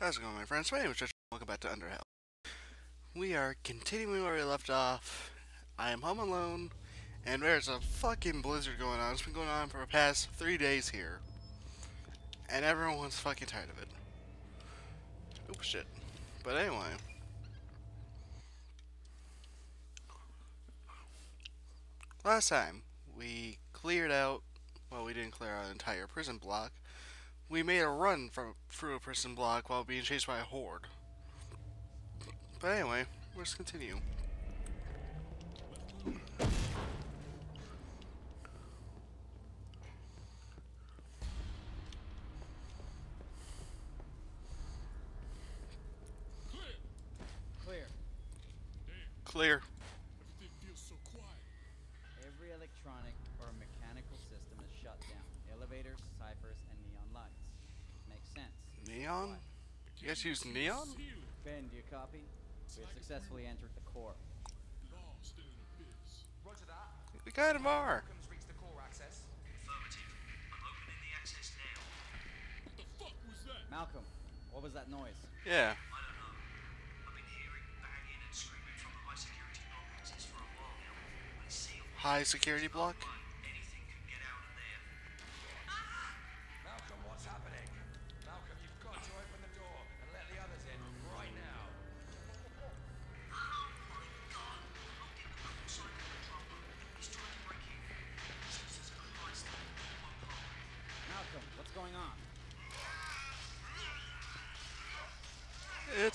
How's it going, my friends? My name is Josh. Welcome back to Underhell. We are continuing where we left off. I am home alone, and there's a fucking blizzard going on. It's been going on for the past three days here. And everyone's fucking tired of it. Oops, shit. But anyway. Last time, we cleared out, well, we didn't clear out an entire prison block. We made a run from through a prison block while being chased by a horde. But anyway, let's continue. Clear. Clear. Everything feels so quiet. Every electronic or mechanical system is shut down. Elevators, ciphers, and neon lights. Makes sense. Neon? You guys use neon? Ben, do you copy? We have successfully entered the core. lost in an abyss. Roger that. We kind of are. Comes the core access. Affirmative. I'm opening the access now. What the fuck was that? Malcolm, what was that noise? Yeah. I don't know. I've been hearing banging and screaming from the high security block access for a while now. But it's sealed. High security block?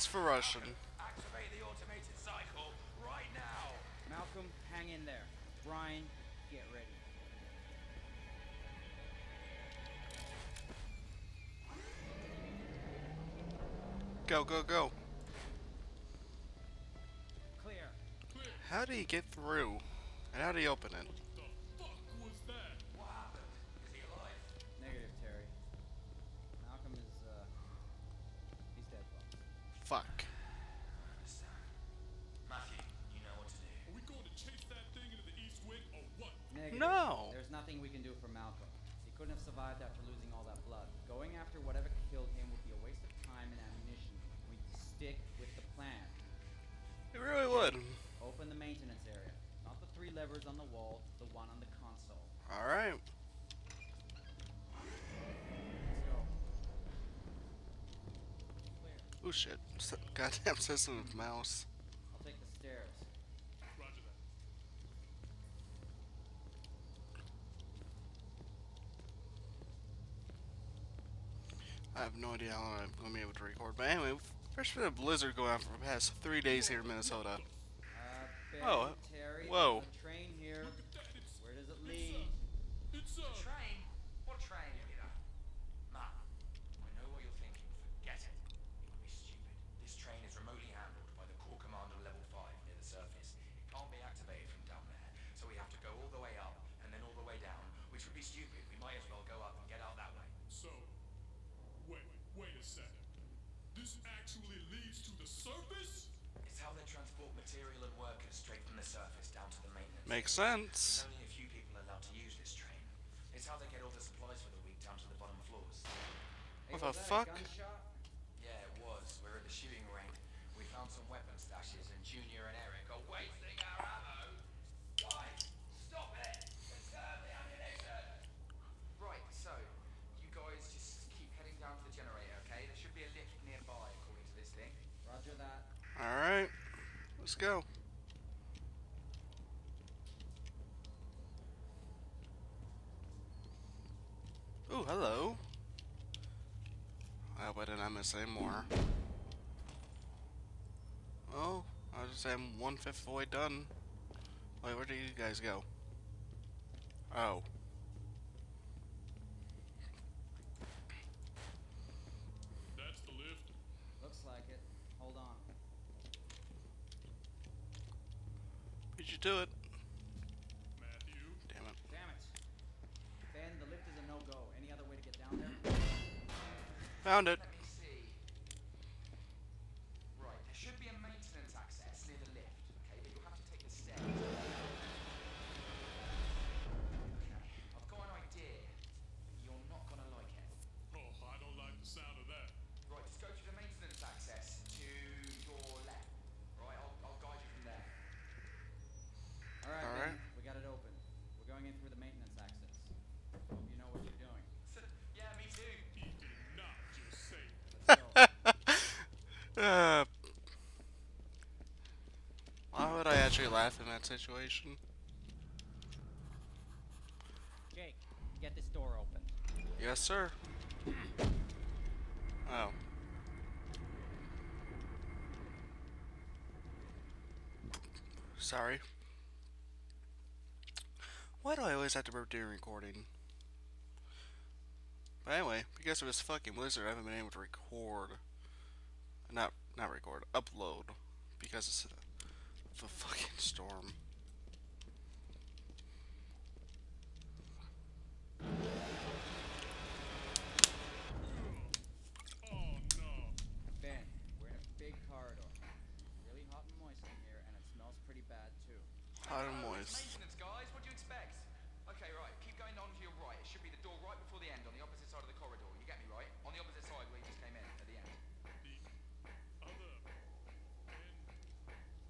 It's for Russian. Activate the automated cycle right now. Malcolm, hang in there. Brian, get ready. Go, go, go. Clear. Clear. How do you get through? And how do you open it? Couldn't have survived after losing all that blood. Going after whatever killed him would be a waste of time and ammunition. We stick with the plan. It really would. Open the maintenance area. Not the three levers on the wall, the one on the console. Alright. Let's go. Clear. Oh shit. Goddamn system of mouse. I'll take the stairs. Roger that. I have no idea how long I'm going to be able to record. But anyway, there's been a blizzard going on for the past three days here in Minnesota. Uh, Oh, whoa. there's a train here. Look at that. It's, Where does it it's, lead? uh, it's, uh, Train? What train, Peter? Matt, I know what you're thinking. Forget it. It would be stupid. This train is remotely handled by the core commander level 5 near the surface. It can't be activated from down there, so we have to go all the way up and then all the way down, which would be stupid. We might as well go up and get out that way. so, wait, wait a second. This actually leads to the surface? It's how they transport material and workers straight from the surface down to the maintenance. Makes area. sense. Only a few people are allowed to use this train. It's how they get all the supplies for the week down to the bottom floors. What the was that a fuck? Yeah, it was. We're at the shooting range. We found some weapon stashes, and Junior and Eric are wasting our ammo. Guys, stop it! Conserve the ammunition! Right, so, you guys just keep heading down to the generator, okay? There should be a lift nearby, according to this thing. Roger that. Alright. Let's go. Oh, hello. I hope I didn't miss any more. Oh, I just am one fifth of the way done. Wait, where do you guys go? Oh. That's the lift. Looks like it. Hold on. Beat you to it. Matthew. Damn it. Damn it. Ben, the lift is a no-go. Any other way to get down there? Found it. Let me see. Right, there should be a maintenance access near the lift, okay? But you'll have to take the stairs. Okay, I've got an idea. You're not gonna like it. Oh, I don't like the sound of that. Right, just go through the maintenance All right, All Ben, right. we got it open. We're going in through the maintenance access. Hope you know what you're doing. yeah, me too. He did not just say Let's go. Uh, why would I actually laugh in that situation? Jake, get this door open. Yes, sir. Oh. Sorry. Why do I always have to burp during recording? But anyway, because of this fucking blizzard, I haven't been able to record. Not not record, upload because it's a, a fucking storm. No. Ben, we're in a big corridor. Really hot and moist in here, and it smells pretty bad too. Hot and moist. Maintenance, guys. What do you expect? Okay, right. Keep going on to your right. It should be the door right before the end, on the opposite side of the corridor. You get me, right? On the opposite side where you just came in at the end. The other and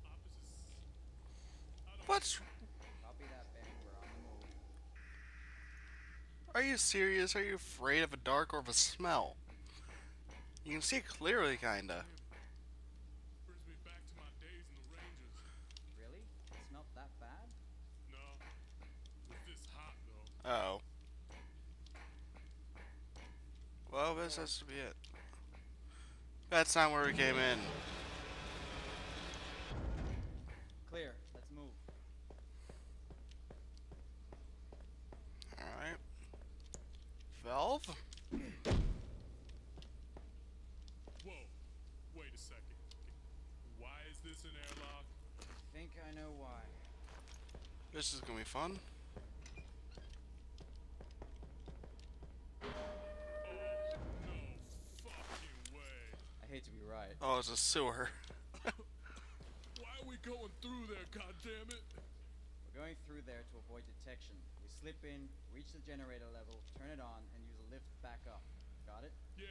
opposites. What's. Are you serious? Are you afraid of a dark or of a smell? You can see it clearly, kinda. Though. Oh. Well, this has to be it. That's not where we came in. Clear. Let's move. Alright. Valve? Whoa. Wait a second. Why is this an airlock? Think I know why. This is gonna be fun. No fucking way. I hate to be right. Oh, it's a sewer. Why are we going through there, goddammit? We're going through there to avoid detection. We slip in, reach the generator level, turn it on, and use a lift back up. Got it? Yeah.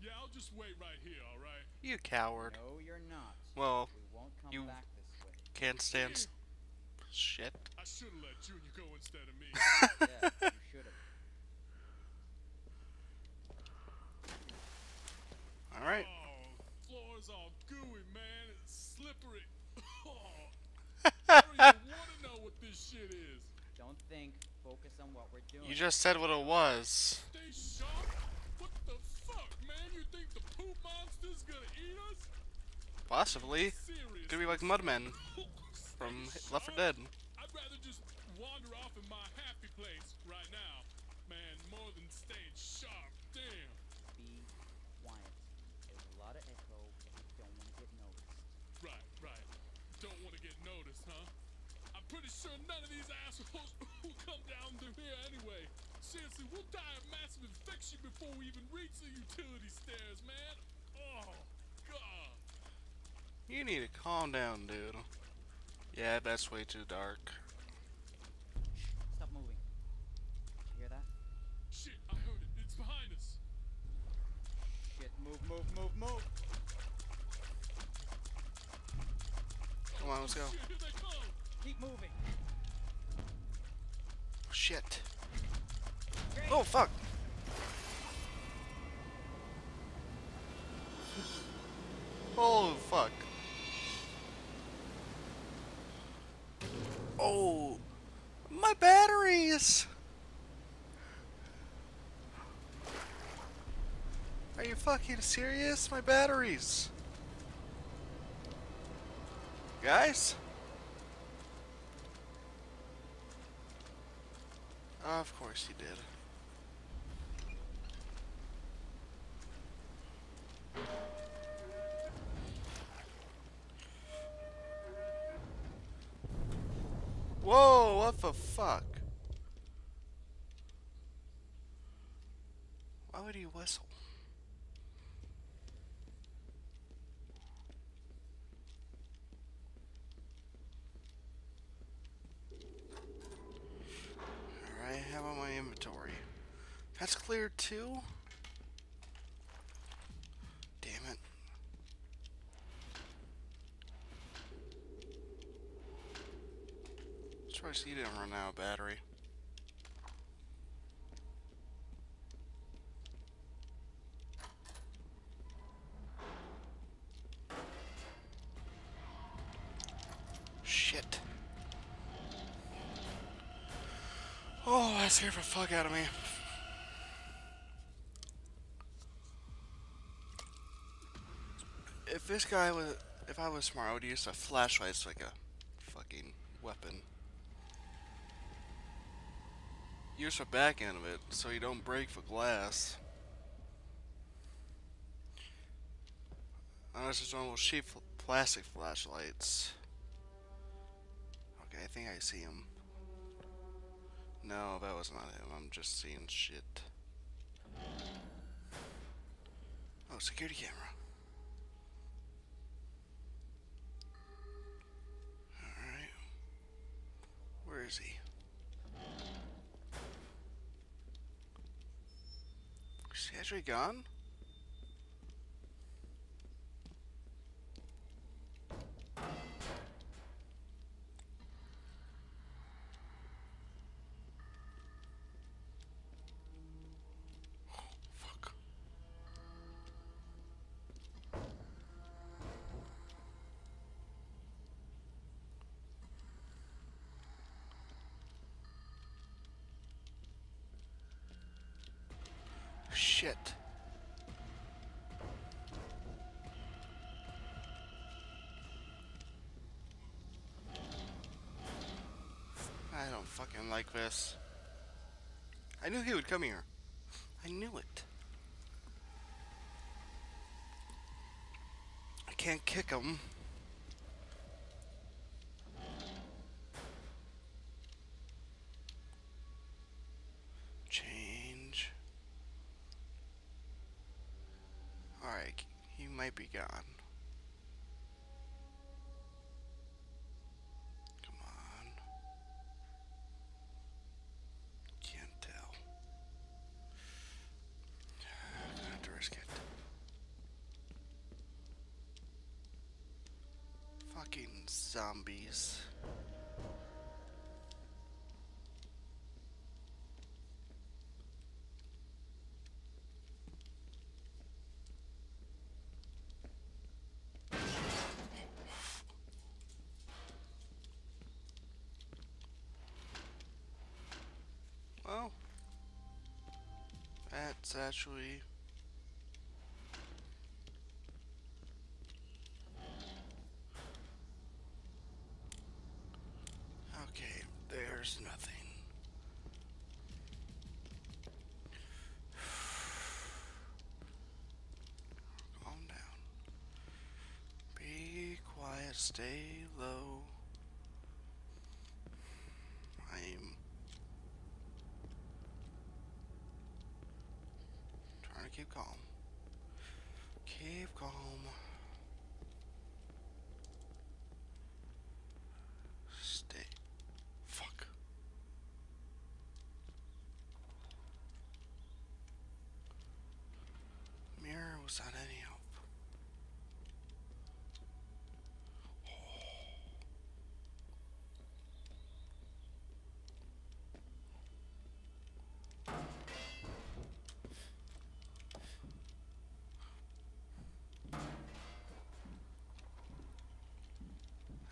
Yeah, I'll just wait right here, alright? You coward. No, you're not. Well, We won't come you- back this way. can't stand s- shit. I should have let Junior go instead of me. Yeah, you should have. Alright. Oh, floor's all gooey, man. It's slippery. Oh, I don't even want to know what this shit is. Don't think. Focus on what we're doing. You just said what it was. Stay sharp. What the fuck, man? You think the poop monster's gonna eat us? Possibly. Serious. Could be like Mudmen from Left 4 Dead. I'd rather just wander off in my happy place right now, man, more than staying sharp. Damn. Be quiet. There's a lot of echo, and we don't want to get noticed. Right, right. Don't want to get noticed, huh? I'm pretty sure none of these assholes will come down through here anyway. Seriously, we'll die of massive infection before we even reach the utility stairs, man. Oh, God. You need to calm down, dude. Yeah, that's way too dark. Stop moving. You hear that? Shit, I heard it. It's behind us. Shit, move, move, move, move. Come on, let's go. Shit, here they come. Keep moving. Shit. Oh, fuck. Oh, fuck. Oh, my batteries. Are you fucking serious? My batteries. Guys? Of course he did. Whoa, what the fuck? Why would he whistle? Alright, how about my inventory? Cleared too? Damn it. surprised you didn't run out of battery. Shit. Oh, that scared the fuck out of me. If this guy was, if I was smart, I would use a flashlight as like a fucking weapon. Use the back end of it so you don't break the glass. Uh, Unless it's normal cheap fl- plastic flashlights. Okay, I think I see him. No, that was not him. I'm just seeing shit. Oh, security camera. Alright. Where is he? Is he actually gone? Shit. I don't fucking like this. I knew he would come here. I knew it. I can't kick him. That's actually. Okay, there's nothing. Calm down. Be quiet, stay low. I'm trying to keep calm. Keep calm. Stay. Fuck. Mirror was not any help.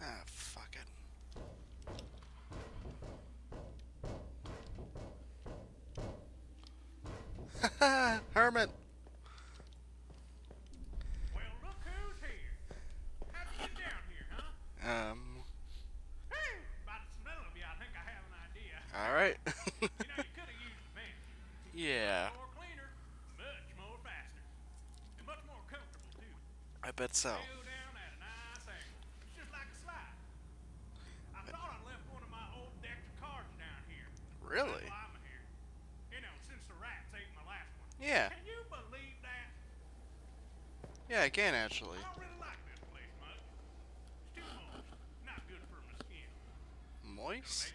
Ah, fuck it. Hermit! Well, look who's here. How'd you get down here, huh? Um, Hey, by the smell of you, I think I have an idea. alright. You know, you could have used a van. yeah, More cleaner, much more faster, and much more comfortable too. I bet so. can, actually. Moist?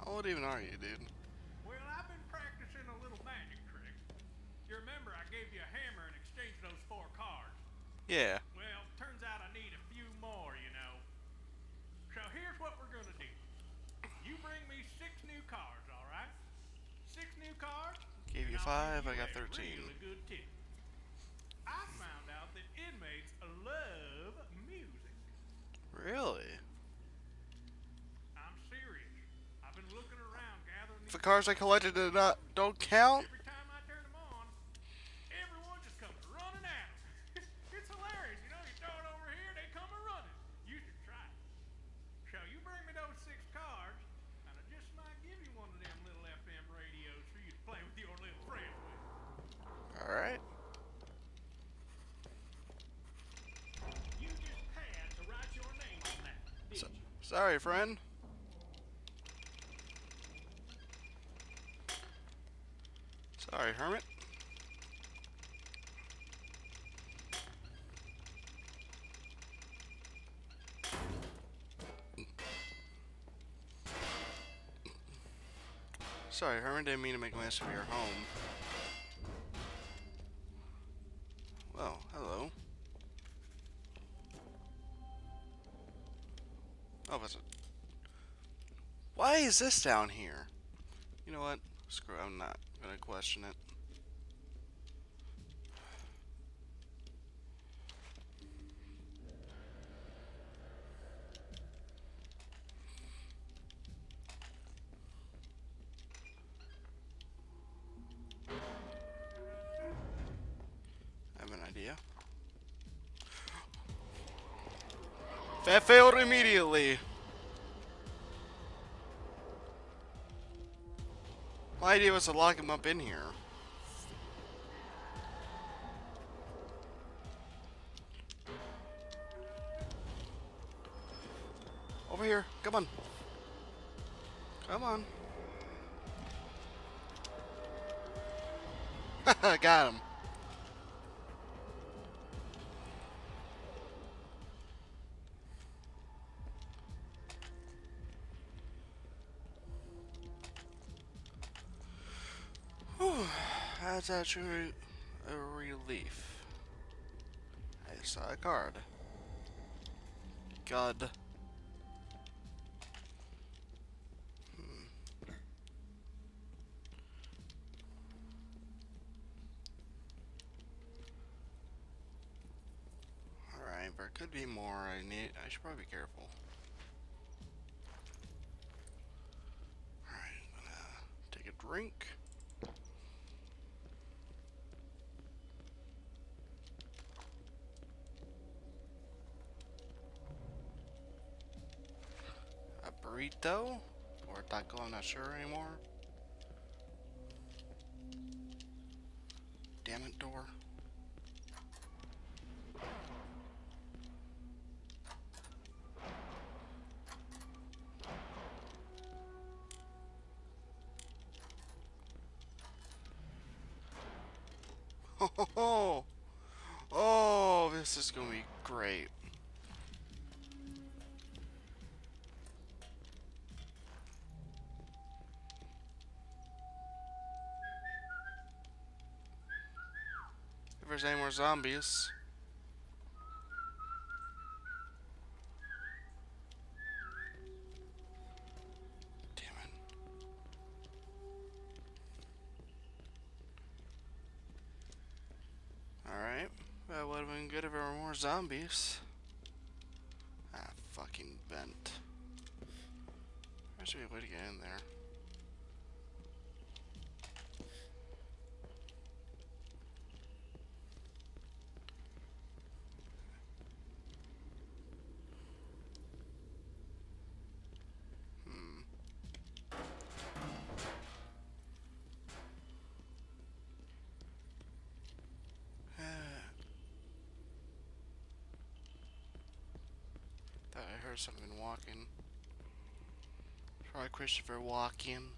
How old even are you, dude? Well, I've been practicing a little magic trick. You remember I gave you a hammer those four cards? Yeah. Well, turns out I need a few more, you know. So here's what we're gonna do. You bring me six new cards, all right? Six new cards, Really good tip. I found out that inmates love music. Really? I'm serious. I've been looking around gathering If the cars I collected did not don't count, Every time I turn them on, everyone just comes running at 'em. it's hilarious, you know. You throw it over here, they come a running. You should try it. So you bring me those six cards, and I just might give you one of them little FM radios for you to play with your little friends with. all right. You just had to write your name on that, didn't So, you? Sorry, friend. Sorry, hermit. Sorry, Herman didn't mean to make a mess of your home. Oh, was it? Why is this down here? You know what? Screw it, I'm not gonna question it. Immediately. My idea was to lock him up in here. Over here. Come on. Come on. Got him. That's actually a relief. I saw a card. God. Hmm. There could be more. I need. I should probably be careful. Alright, I'm gonna take a drink. Burrito? Or taco, I'm not sure anymore. There's any more zombies. Damn it. Alright. That would have been good if there were more zombies. Ah, fucking vent. There should be a way to get in there. Hmm. Thought I heard something walking. Probably Christopher walking.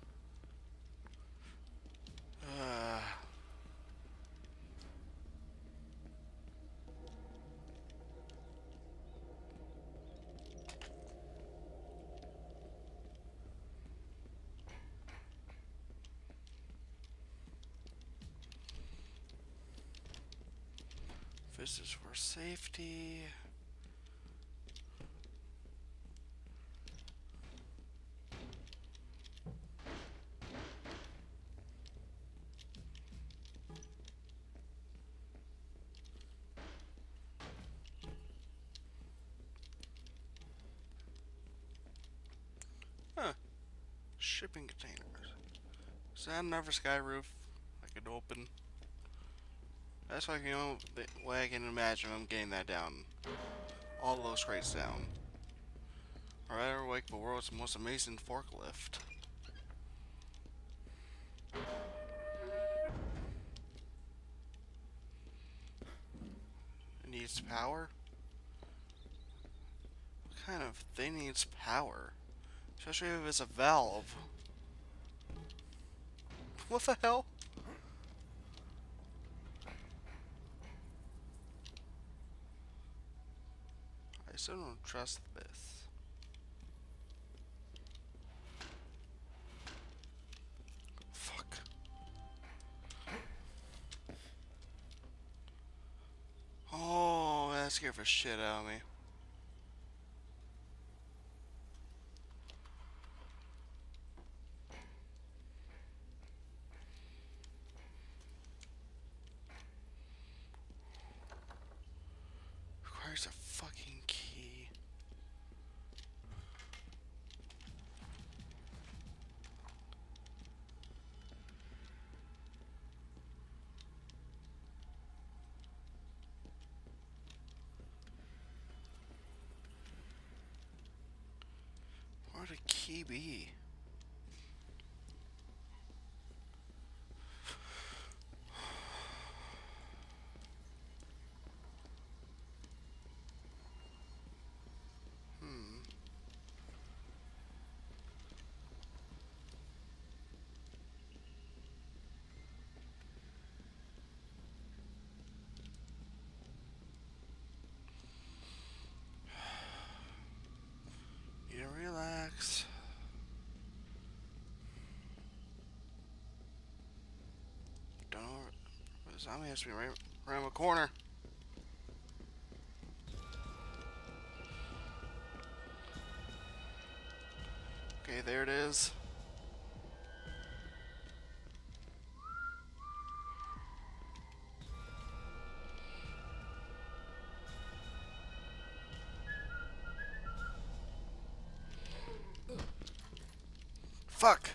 Uh. This is for safety. shipping containers. Is that another sky roof I could open? That's like you know the way I can imagine I'm getting that down. All those crates down. Alright, we're like the world's most amazing forklift. It needs power? What kind of thing needs power? Especially if it's a valve. What the hell? I still don't trust this. Fuck. Oh, that scared the shit out of me. Requires a fucking key. Where'd a key be? Hmm. Need to relax. Don't know. The zombie has to be right around the corner. Okay, there it is. Fuck.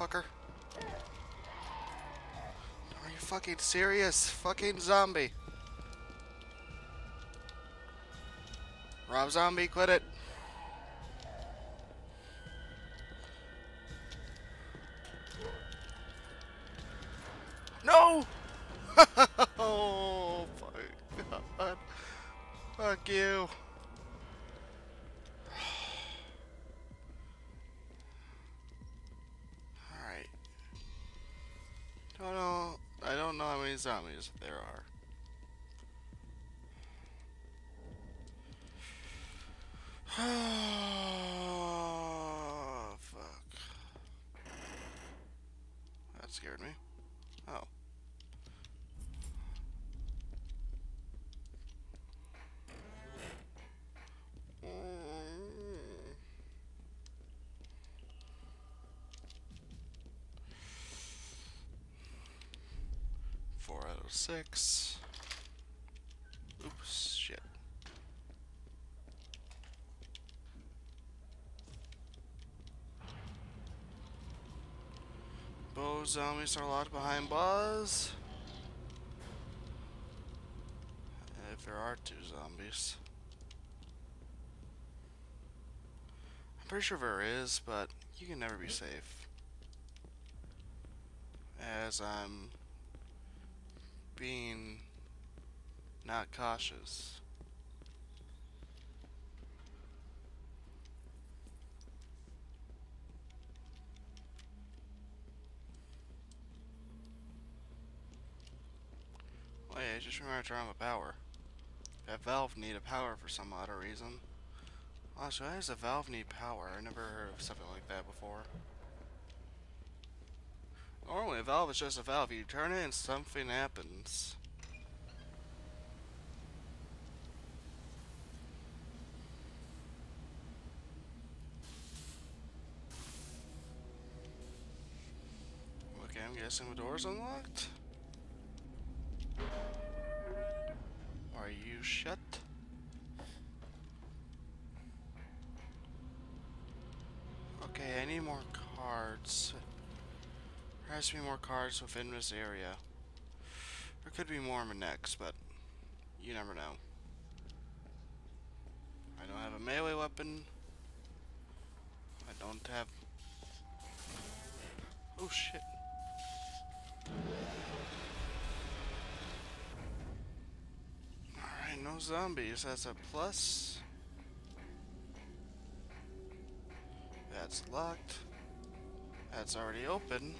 In here, fucker. Are you fucking serious? Fucking zombie. Rob Zombie, quit it. Six. Oops, shit. Both zombies are locked behind bars. If there are two zombies. I'm pretty sure there is, but you can never be safe. As I'm being not cautious. Wait, I just remembered to on the power. That valve needed power for some odd reason. Also, why does a valve need power? I never heard of something like that before. Normally, a valve is just a valve. You turn it and something happens. Okay, I'm guessing the door's unlocked? Are you shut? Okay, I need more cards. There has to be more cards within this area. There could be more in the next, but you never know. I don't have a melee weapon. I don't have... Oh shit. Alright, no zombies. That's a plus. That's locked. That's already open.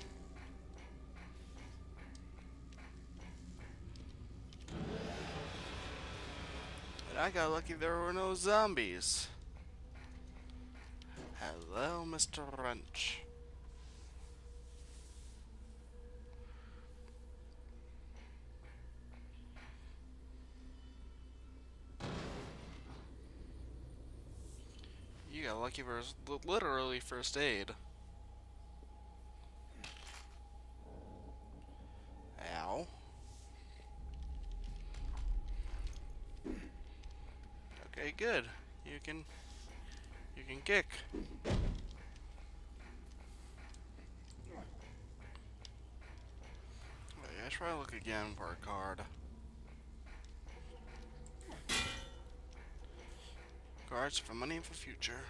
I got lucky there were no zombies. Hello, Mr. Wrench. You got lucky for literally first aid. Ow. Okay, good. You can you can kick. Wait, I should probably look again for a card. Cards for money for future.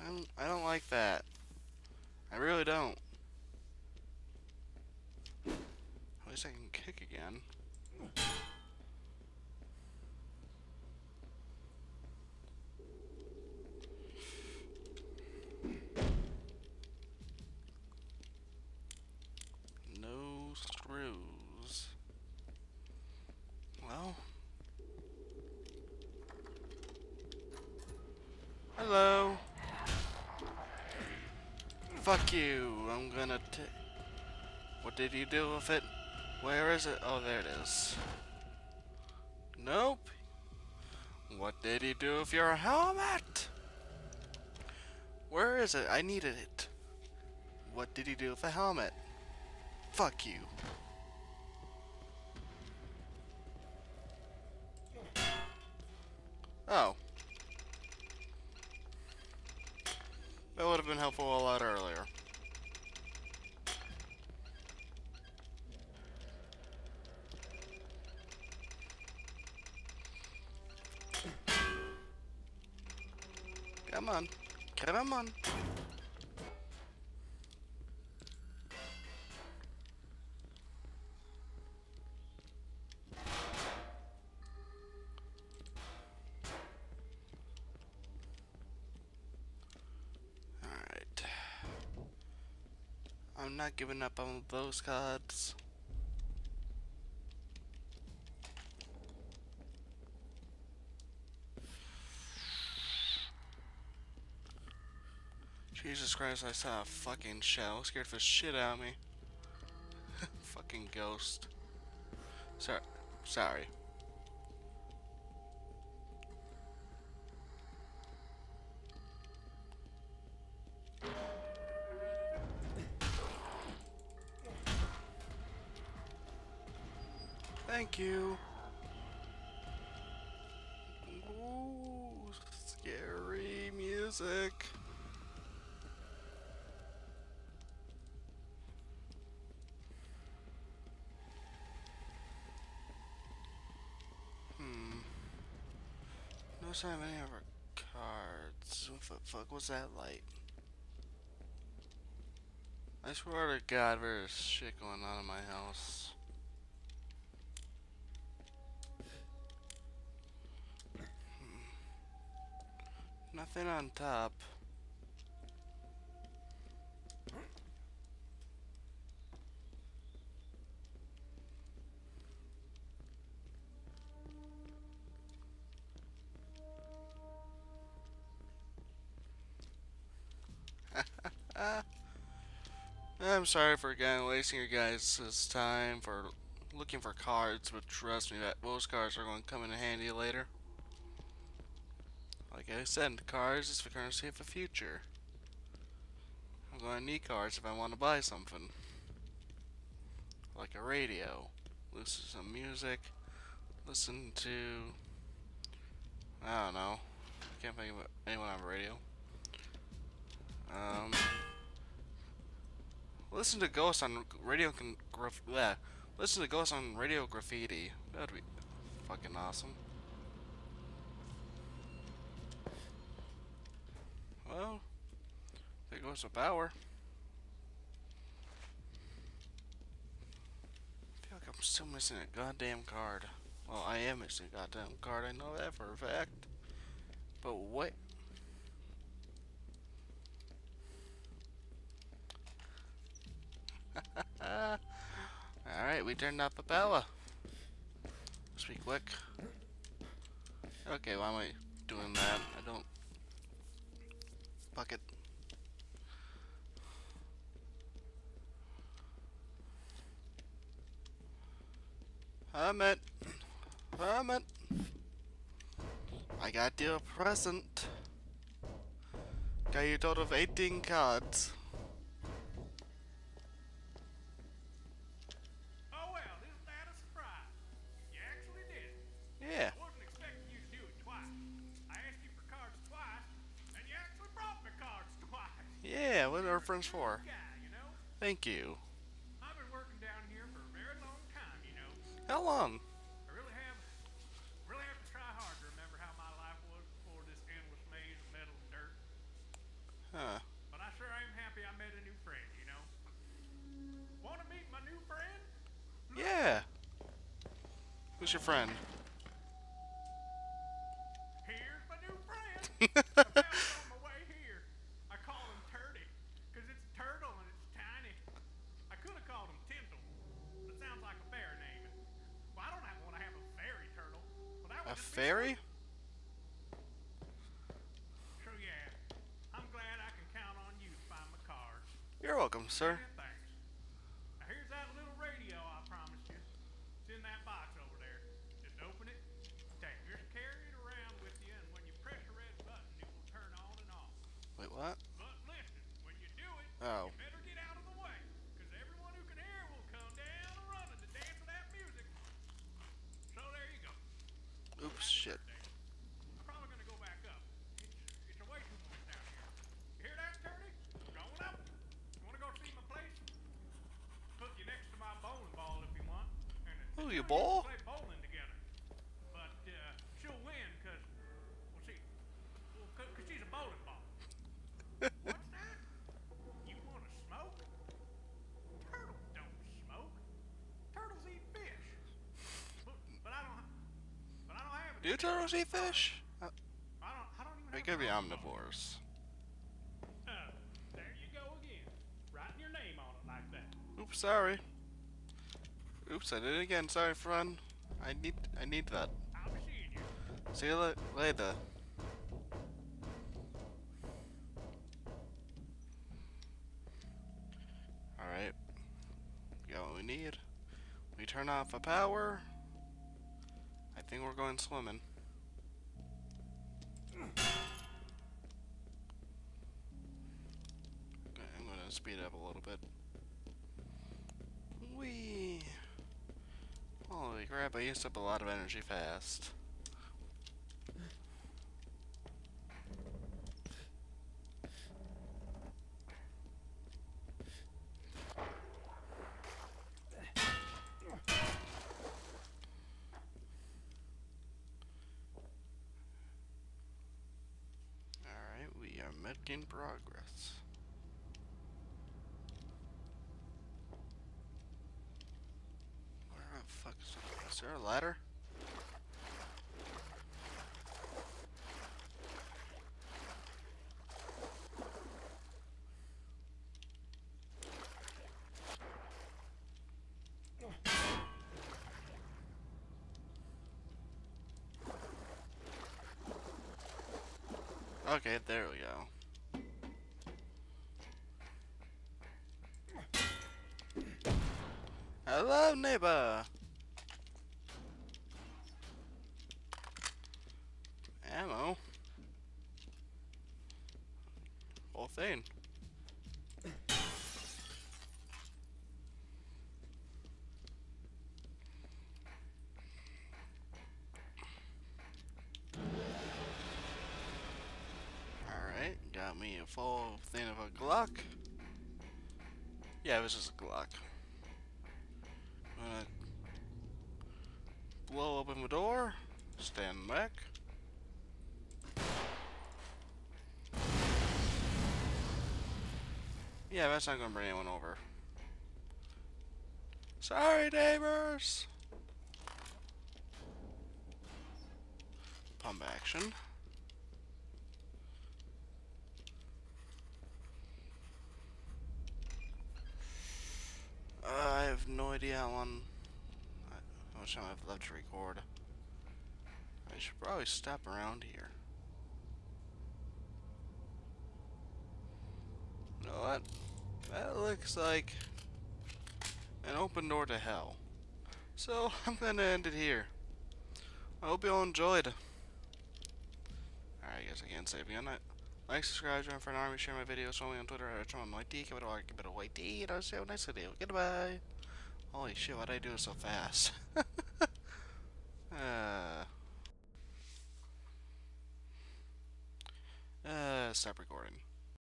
I don't, I don't like that. I really don't. At least I can kick again. No screws. Well. Hello. Fuck you. I'm gonna t- What did you do with it? Where is it? Oh, there it is. Nope. What did he do with your helmet? Where is it? I needed it. What did he do with the helmet? Fuck you. On. Alright. I'm not giving up on those cards. Jesus Christ, I saw a fucking shell. Scared the shit out of me. fucking ghost. Sorry. Sorry. Thank you. No sign have any of our cards. What the fuck was that light? I swear to God, there's shit going on in my house. Hmm. Nothing on top. I'm sorry for again wasting your guys' time for looking for cards, but trust me that those cards are going to come in handy later. Like I said, cards is the currency of the future. I'm going to need cards if I want to buy something. Like a radio. Listen to some music. Listen to... I don't know. I can't think of anyone on the radio. Um... Listen to Ghost on radio con graf yeah. Listen to Ghost on radio graffiti. That'd be fucking awesome. Well, there goes the power. I feel like I'm still missing a goddamn card. Well, I am missing a goddamn card. I know that for a fact. But what? Alright, we turned off the power. Let's be quick. Okay, why am I doing that? I don't... Fuck it. Hermit! Hermit! I got you a present. Got you a total of 18 cards. Yeah, what are our friends for? Guy, you know? Thank you. I've been working down here for a very long time, you know. How long? I really have, really have to try hard to remember how my life was before this endless maze of metal and dirt. Huh. But I sure am happy I met a new friend, you know. Want to meet my new friend? Yeah. Who's your friend? Here's my new friend. I found him on my way here. I call him Turdy, cause it's a turtle and it's tiny. I could have called him Tintle. That sounds like a fair name. Well, I don't want to have a fairy turtle. Well, that would A just be fairy? So yeah, I'm glad I can count on you to find my cards. You're welcome, sir. Yeah, thanks. Now here's that little radio I promised you. It's in that box over there. Just open it. Okay, just carry it around with you, and when you press the red button, it will turn on and off. Wait, what? But listen, when you do it, Oh. you better get out of the way, because everyone who can hear will come down and running to dance to that music. So there you go. Oops, shit. I'm probably gonna go back up. It's, it's away too much down here. You hear that, Turdy? Going up. You wanna go see my place? Put you next to my bowling ball if you want. And uh, Ooh, you we bowl? Play bowling together. But uh, she'll win because, well, see, well, cause, 'cause she's a bowling ball. What's that? You wanna smoke? Turtles don't smoke. Turtles eat fish. But, but I don't. But I don't have any. Do turtles eat fish? I don't. But I don't they have could be ball. omnivores. Uh, there you go again. Writing your name on it like that. Oops, sorry. Oops, I did it again. Sorry, friend. I need, I need that. See you la- later. Alright. We got what we need. We turn off the power. I think we're going swimming. Okay, I'm gonna speed up a little bit. Wee. Holy crap, I used up a lot of energy fast. Alright, we are making progress. Where the fuck is there a ladder? Okay, there we go. Hello, neighbor. Ammo. Whole thing. Alright, got me a full thing of a Glock. Yeah, is a Glock. Gonna blow open the door, stand back. Yeah, that's not gonna bring anyone over. Sorry, neighbors! Pump action. Uh, I no idea how long. How much time I've left to record. I should probably stop around here. You know what? That looks like an open door to hell. So I'm gonna end it here. I hope you all enjoyed. Alright, I guess I can't say beyond that. Like, subscribe, join for an army, share my videos, follow me on Twitter at Tron White D, give it a like, give it a white D, and I'll see you next video. Goodbye. Holy shit, why'd I do it so fast? uh, uh, stop recording.